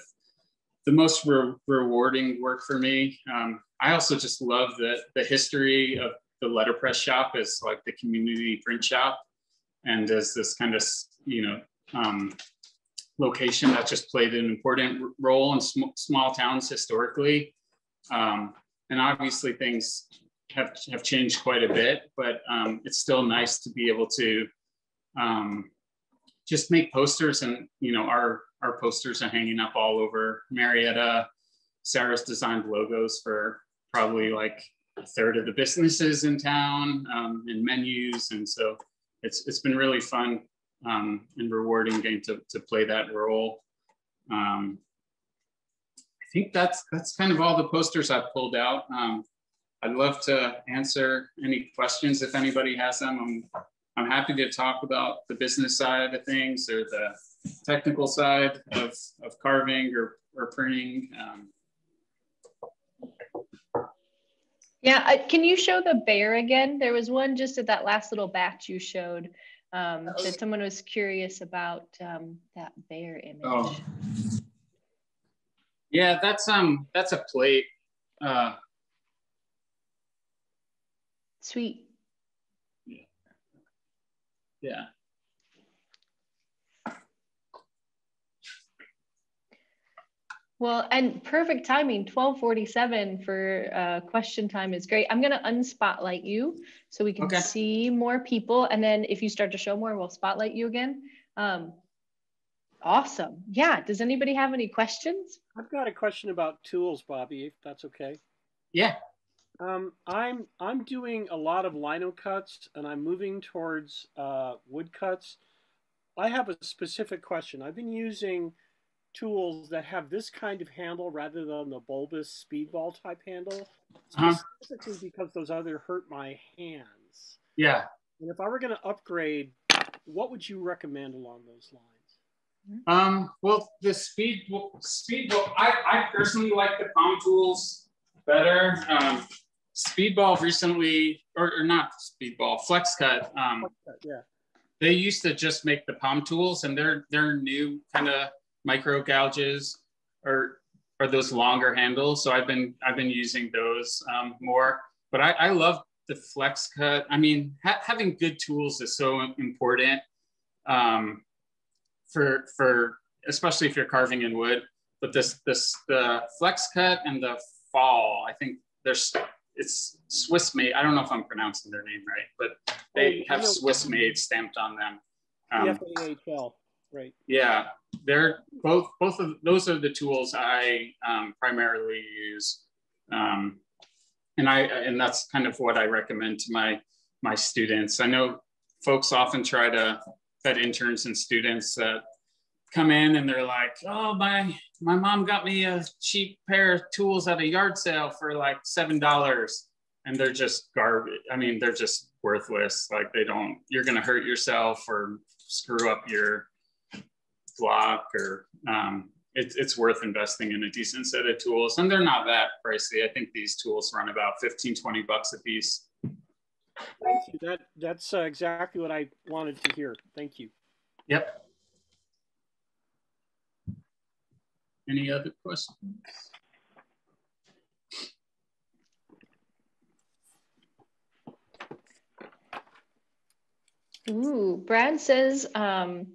the most re rewarding work for me. Um, I also just love the, the history of the letterpress shop as like the community print shop and as this kind of you know um, location that just played an important role in sm small towns historically. Um, and obviously things have, have changed quite a bit, but um, it's still nice to be able to um, just make posters and, you know, our, our posters are hanging up all over Marietta. Sara's designed logos for probably like a third of the businesses in town um, and menus. And so it's it's been really fun um, and rewarding game to, to play that role. Um, I think that's that's kind of all the posters I've pulled out. Um, I'd love to answer any questions if anybody has them. I'm I'm happy to talk about the business side of things or the technical side of, of carving or, or printing. Um, Yeah, I, can you show the bear again? There was one just at that last little batch you showed um, that someone was curious about um, that bear image. Oh. Yeah, that's um that's a plate. Uh, Sweet. Yeah. Yeah. Well, and perfect timing, 1247 for uh, question time is great. I'm gonna unspotlight you so we can okay. see more people. And then if you start to show more, we'll spotlight you again. Um, awesome. Yeah, does anybody have any questions? I've got a question about tools, Bobby, if that's okay. Yeah. Um, I'm I'm doing a lot of lino cuts and I'm moving towards uh, wood cuts. I have a specific question. I've been using tools that have this kind of handle rather than the bulbous speedball type handle, uh-huh. specifically uh-huh. because those other hurt my hands. Yeah. And if I were going to upgrade, what would you recommend along those lines? Um, well, the speed speedball, I, I personally like the palm tools better. Um, speedball recently, or, or not speedball, Flexcut. Um, Flexcut, yeah. They used to just make the palm tools, and they're they're new kind of micro gouges or are those longer handles. So I've been I've been using those um, more. But I, I love the Flexcut. I mean, ha having good tools is so important um, for for especially if you're carving in wood. But this this the Flexcut and the Pfeil, I think there's it's Swiss made. I don't know if I'm pronouncing their name right, but they Oh, have. Swiss made stamped on them. Um, right. yeah, they're both both of those are the tools I um, primarily use, um, and I and that's kind of what I recommend to my my students. I know folks often try to that interns and students that come in and they're like, oh my my mom got me a cheap pair of tools at a yard sale for like seven dollars, and they're just garbage. I mean, they're just worthless. Like they don't. You're gonna hurt yourself or screw up your block or um, it, it's worth investing in a decent set of tools and they're not that pricey i think these tools run about 15 20 bucks a piece Thank you. That that's uh, exactly what I wanted to hear. Thank you. yep any other questions Ooh, Brad says, um,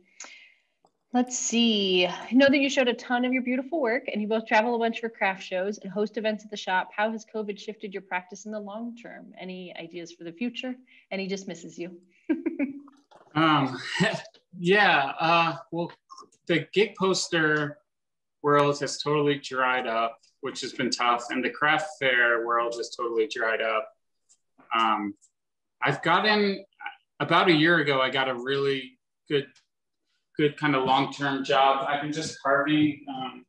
let's see. I know that you showed a ton of your beautiful work and you both travel a bunch for craft shows and host events at the shop. How has COVID shifted your practice in the long term? Any ideas for the future? And he just misses you. um, yeah uh, well the gig poster world has totally dried up which has been tough and the craft fair world has totally dried up um, i've gotten about a year ago i got a really good good kind of long-term job. I've been just carving um,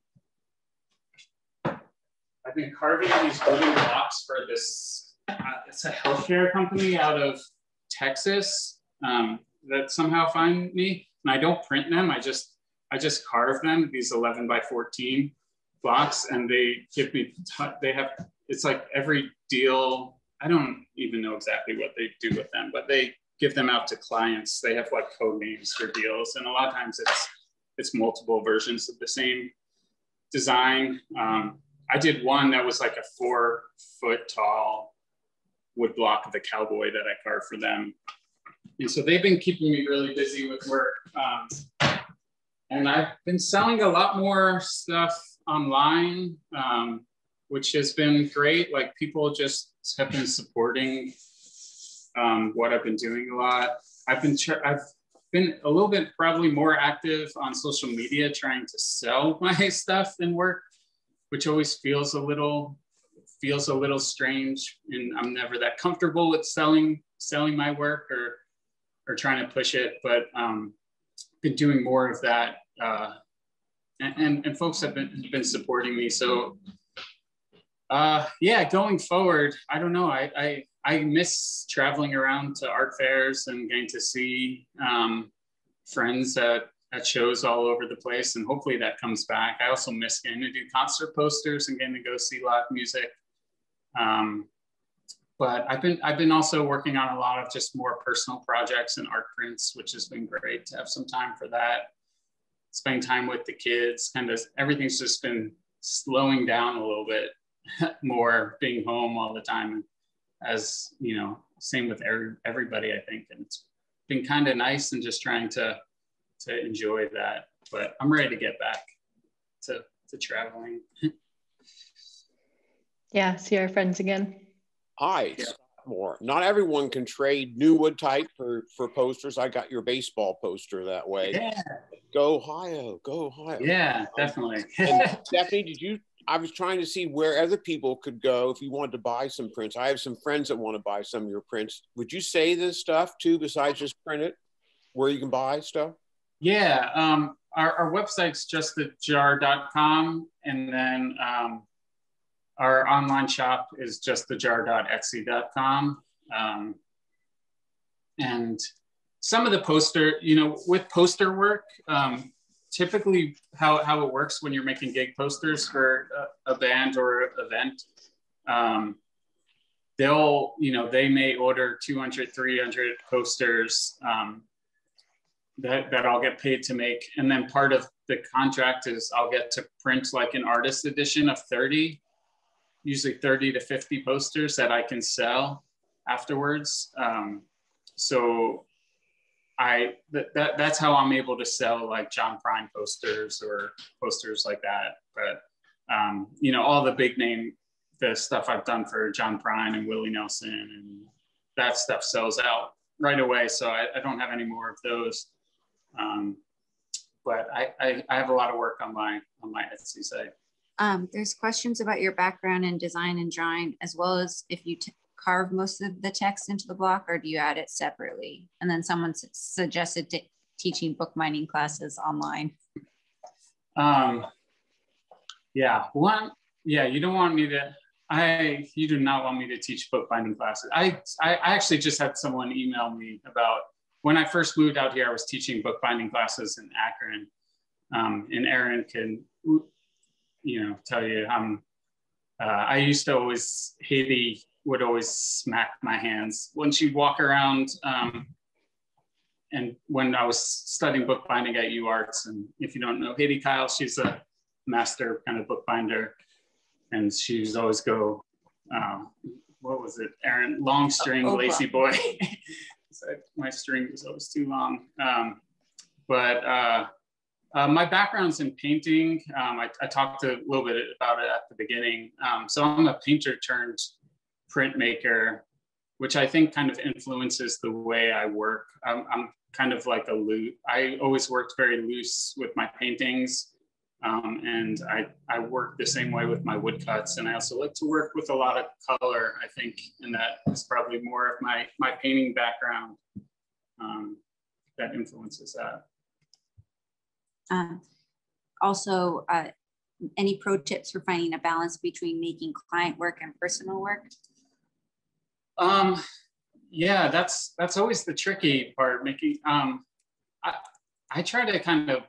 i've been carving these wooden blocks for this uh, it's a healthcare company out of texas um, that somehow find me and i don't print them. I just i just carve them these 11 by 14 blocks and they give me they have it's like every deal i don't even know exactly what they do with them but they give them out to clients. They have like code names for deals and a lot of times it's it's multiple versions of the same design. Um, i did one that was like a four foot tall wood block of the cowboy that i carved for them. And so they've been keeping me really busy with work um, and I've been selling a lot more stuff online, um, which has been great. Like people just have been supporting um, what I've been doing a lot. I've been tr- I've been a little bit probably more active on social media trying to sell my stuff and work, which always feels a little feels a little strange, and I'm never that comfortable with selling selling my work or or trying to push it. But um, been doing more of that uh, and, and, and folks have been, been supporting me. So uh, yeah, going forward, I don't know. I, I, I miss traveling around to art fairs and getting to see um, friends at, at shows all over the place. And hopefully that comes back. I also miss getting to do concert posters and getting to go see live music. Um, but I've been I've been also working on a lot of just more personal projects and art prints, which has been great to have some time for that. Spending time with the kids, kind of everything's just been slowing down a little bit more, being home all the time. As you know, same with every, everybody, I think, and it's been kind of nice and just trying to to enjoy that. But I'm ready to get back to to traveling. Yeah, see our friends again. Hi, Yeah. Scott Moore. Not everyone can trade new wood type for, for posters. I got your baseball poster that way. Yeah, Go Ohio, go Ohio. yeah, definitely. And Stephanie, did you? I was trying to see where other people could go if you wanted to buy some prints. I have some friends that want to buy some of your prints. Would you say this stuff too, besides just print it, where you can buy stuff? Yeah, um, our, our website's justajar.com, and then um, our online shop is justajar.etsy.com. Um, and some of the poster, you know, with poster work, um, typically how, how it works when you're making gig posters for a, a band or event, um, they'll, you know, they may order 200, 300 posters. Um, that, that I'll get paid to make. And then part of the contract is I'll get to print like an artist edition of 30, usually 30 to 50 posters that I can sell afterwards. Um, so I that, that that's how I'm able to sell like John Prine posters or posters like that. But um, you know, all the big name, the stuff I've done for John Prine and Willie Nelson and that stuff sells out right away. So I, I don't have any more of those. Um, but I, I, I have a lot of work on my on my Etsy site. Um, there's questions about your background in design and drawing, as well as if you carve most of the text into the block or do you add it separately? And then someone suggested teaching book bookbinding classes online. Um, yeah, one, yeah, you don't want me to, I, you do not want me to teach bookbinding classes. I, I actually just had someone email me about when I first moved out here, I was teaching bookbinding classes in Akron. Um, and Aaron can, you know, tell you, um, uh, I used to always, Hedi would always smack my hands when she'd walk around. Um, and when I was studying bookbinding at UArts, and if you don't know Hedi Kyle, she's a master kind of bookbinder, and she's always go, um, what was it, Aaron, Long string, oh, lazy boy. my string was always too long. Um, but uh, uh, my background's in painting. Um, I, I, talked a little bit about it at the beginning. Um, so I'm a painter turned printmaker, which I think kind of influences the way I work. I'm, I'm kind of like a loose, I always worked very loose with my paintings. Um, and I, I work the same way with my woodcuts. And I also like to work with a lot of color, I think, and that is probably more of my, my painting background um, that influences that. Um, also, uh, any pro tips for finding a balance between making client work and personal work? Um, yeah, that's that's always the tricky part. Making um, I I try to kind of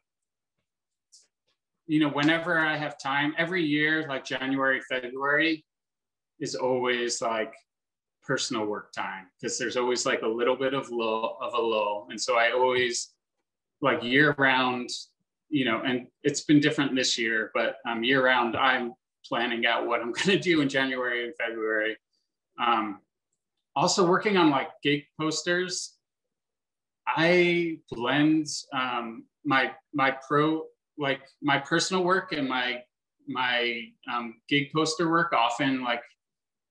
you know whenever I have time every year, like January, February, is always like personal work time because there's always like a little bit of low of a lull, and so I always like year round you know, and it's been different this year, but um, year round, I'm planning out what I'm going to do in January and February. Um, also working on like gig posters. I blend um, my my pro like my personal work and my my um, gig poster work often like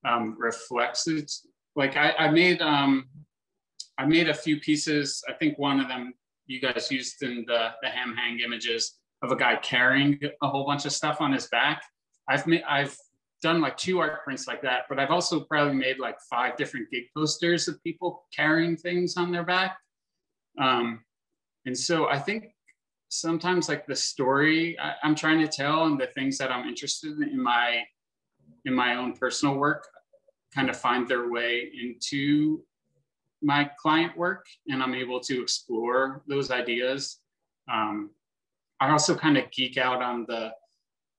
um, reflects it. Like I, I made um, I made a few pieces. I think one of them you guys used in the the ham hang images of a guy carrying a whole bunch of stuff on his back. I've made I've done like two art prints like that, but I've also probably made like five different gig posters of people carrying things on their back. Um, and so I think sometimes like the story I, am trying to tell and the things that I'm interested in, in my in my own personal work kind of find their way into my client work and I'm able to explore those ideas. Um, I also kind of geek out on the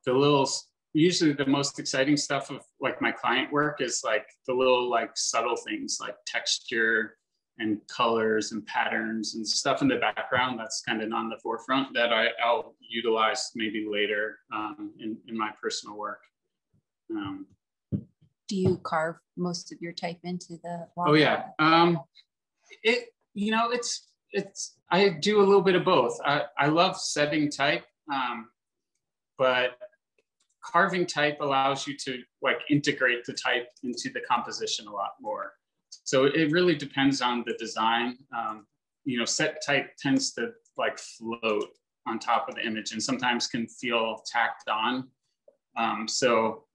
the little usually the most exciting stuff of like my client work is like the little like subtle things like texture and colors and patterns and stuff in the background that's kind of on the forefront that I, will utilize maybe later um, in, in my personal work. Um, Do you carve most of your type into the wall? Oh yeah. Um, it, you know, it's, it's, I do a little bit of both. I, I love setting type, um, but carving type allows you to like integrate the type into the composition a lot more. So it really depends on the design. Um, you know, set type tends to like float on top of the image and sometimes can feel tacked on. Um, so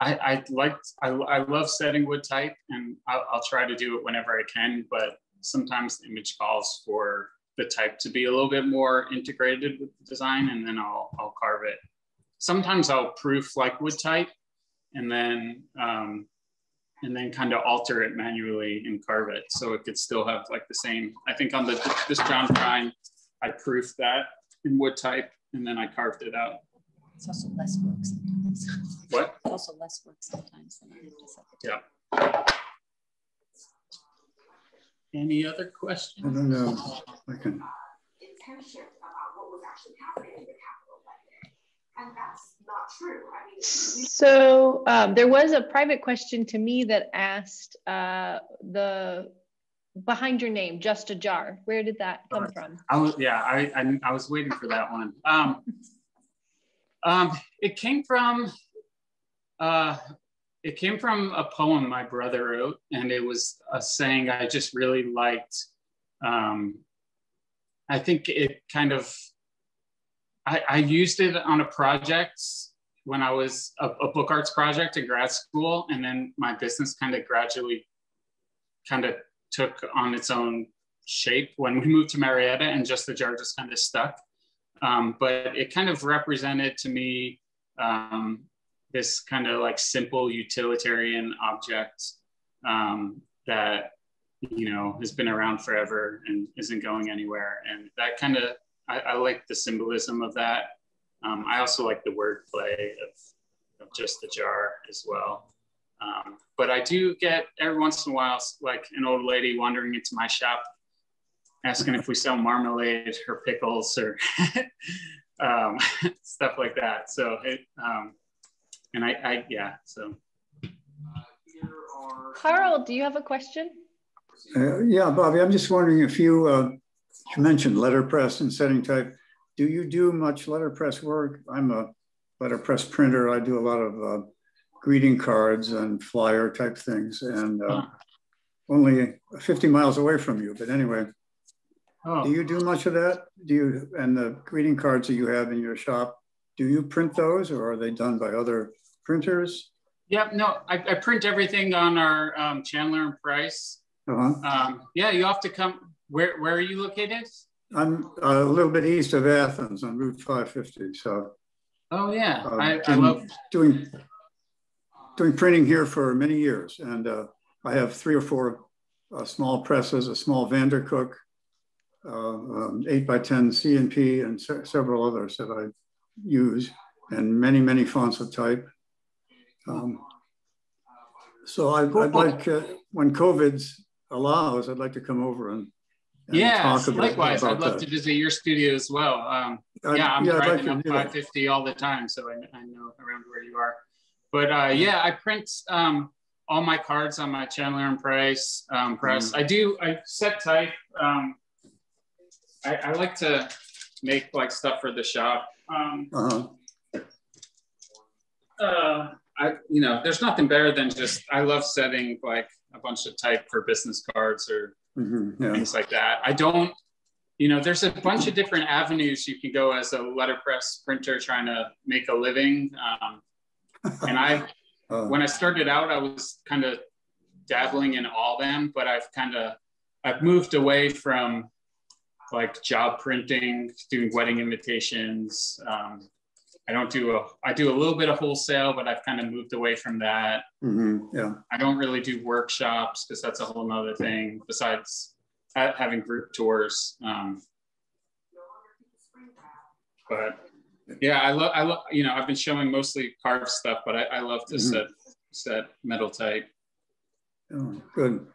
I, I like, I, I love setting wood type and I'll, I'll try to do it whenever I can, but sometimes the image calls for the type to be a little bit more integrated with the design and then I'll, I'll carve it sometimes I'll proof like wood type and then um, and then kind of alter it manually and carve it so it could still have like the same. I think on the this John Prine, I proofed that in wood type and then I carved it out. It's also less work sometimes. What? It's also less work sometimes than Yeah. Any other questions? I don't know. I can. And that's not true. I mean, so um, there was a private question to me that asked uh, the behind your name, just a jar. Where did that come Right. from? I was yeah, I, I I was waiting for that one. Um, um, it came from uh, it came from a poem my brother wrote, and it was a saying I just really liked. Um, I think it kind of I, I used it on a project when I was a, a book arts project in grad school, and then my business kind of gradually kind of took on its own shape when we moved to Marietta and just the jar just kind of stuck. Um, but it kind of represented to me um, this kind of like simple utilitarian object um, that, you know, has been around forever and isn't going anywhere. And that kind of, I, I like the symbolism of that. Um, I also like the wordplay of, of just the jar as well. Um, but I do get every once in a while, like an old lady wandering into my shop, asking if we sell marmalade or pickles or um, stuff like that. So it, um, and I, I, yeah, so. Carl, do you have a question? Uh, yeah, Bobby, I'm just wondering if you, uh, you mentioned letterpress and setting type. Do you do much letterpress work? I'm a letterpress printer. I do a lot of uh, greeting cards and flyer type things, and uh, only 50 miles away from you. But anyway, Oh. do you do much of that? Do you and the greeting cards that you have in your shop? Do you print those, or are they done by other printers? Yep, no, I, I print everything on our um, Chandler and Price. Uh-huh. Um, yeah, you have to come. Where where are you located? I'm a little bit east of Athens on Route 550. So Oh yeah, uh, I, I love. doing doing printing here for many years, and uh, I have three or four uh, small presses, a small Vandercook, uh, um, eight by ten C&P, and se several others that I use, and many many fonts of type. Um, so I'd, I'd like uh, when COVID's allows, I'd like to come over and Yeah, talk a bit likewise. I'd love that. to visit your studio as well. Um, yeah, I'm I'd like up do that. 550 all the time, so I, I know around where you are. But uh, yeah, I print um, all my cards on my Chandler and Price um, press. Mm. I do. I set type. Um, I, I like to make like stuff for the shop. Um, Uh-huh. uh, I, you know, there's nothing better than just. I love setting like a bunch of type for business cards or Mhm, yeah. things like that. I don't, you know, there's a bunch of different avenues you can go as a letterpress printer trying to make a living. Um, and I, Uh, when I started out, I was kind of dabbling in all them, but I've kind of, I've moved away from like job printing, doing wedding invitations. Um, I don't do a, I do a little bit of wholesale, but I've kind of moved away from that. mhm, yeah. I don't really do workshops because that's a whole nother thing besides ha- having group tours. Um, but yeah, I love, I love, you know, I've been showing mostly carved stuff, but I, I love to Mhm. set, set metal type. Oh, good.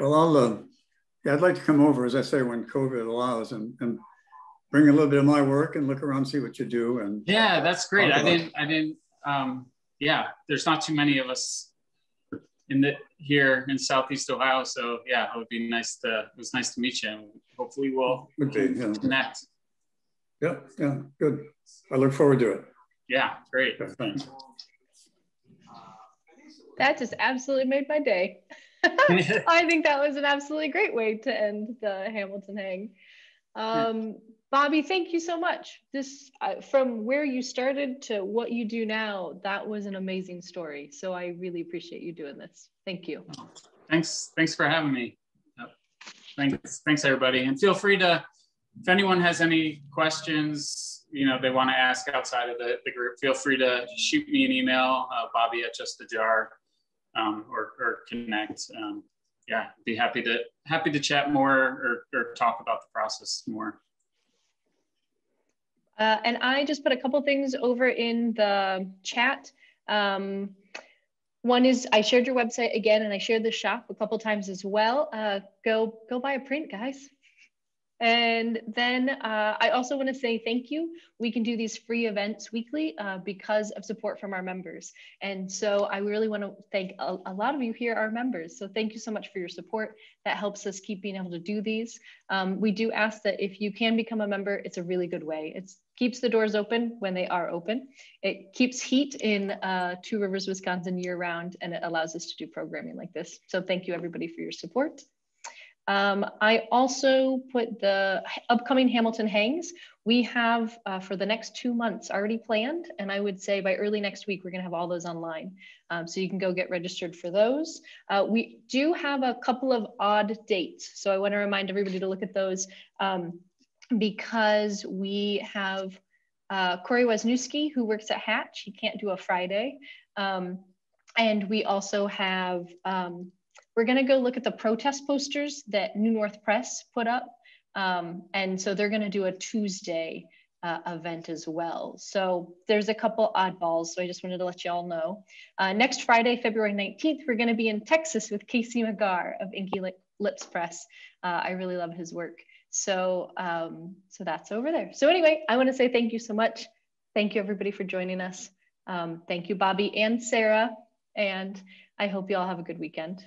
Well, I'll, uh, yeah, I'd like to come over, as I say, when COVID allows and, and bring a little bit of my work and look around, see what you do. And Yeah, that's great. I about didn't, I didn't, um, yeah, there's not too many of us in the, here in Southeast Ohio. So yeah, it would be nice to, it was nice to meet you. and Hopefully we'll would be, yeah. connect. Yeah, yeah, good. I look forward to it. Yeah, great. Okay, Thanks. That just absolutely made my day. I think that was an absolutely great way to end the Hamilton Hang. Um, Bobby, thank you so much. This, uh, from where you started to what you do now, that was an amazing story. So I really appreciate you doing this. Thank you. thanks thanks for having me Yep. thanks thanks everybody and feel free to if anyone has any questions you know they want to ask outside of the, the group feel free to shoot me an email uh, bobby at just the jar um, or, or connect um, yeah be happy to happy to chat more or, or talk about the process more Uh, and I just put a couple things over in the chat. Um, one is I shared your website again, and I shared the shop a couple times as well. Uh, go go buy a print, guys. And then uh, I also want to say thank you. We can do these free events weekly uh, because of support from our members. And so I really want to thank a, a, lot of you here, our members. So thank you so much for your support. That helps us keep being able to do these. Um, we do ask that if you can become a member, it's a really good way. It keeps the doors open when they are open. It keeps heat in uh, Two Rivers, Wisconsin year round, and it allows us to do programming like this. So thank you everybody for your support. Um, I also put the upcoming Hamilton Hangs. We have uh, for the next two months already planned, and I would say by early next week, we're gonna have all those online. Um, so you can go get registered for those. Uh, we do have a couple of odd dates. So I wanna remind everybody to look at those um, because we have uh, Corey Wisniewski, who works at Hatch. He can't do a Friday. Um, and we also have um, we're going to go look at the protest posters that New North Press put up. Um, and so they're going to do a Tuesday uh, event as well. So there's a couple oddballs. So I just wanted to let you all know. Uh, next Friday, February 19th, we're going to be in Texas with Casey McGarr of Inky Lips Press. Uh, I really love his work. So, um, so that's over there. So anyway, I want to say thank you so much. Thank you everybody for joining us. Um, thank you, Bobby and Sara. And I hope you all have a good weekend.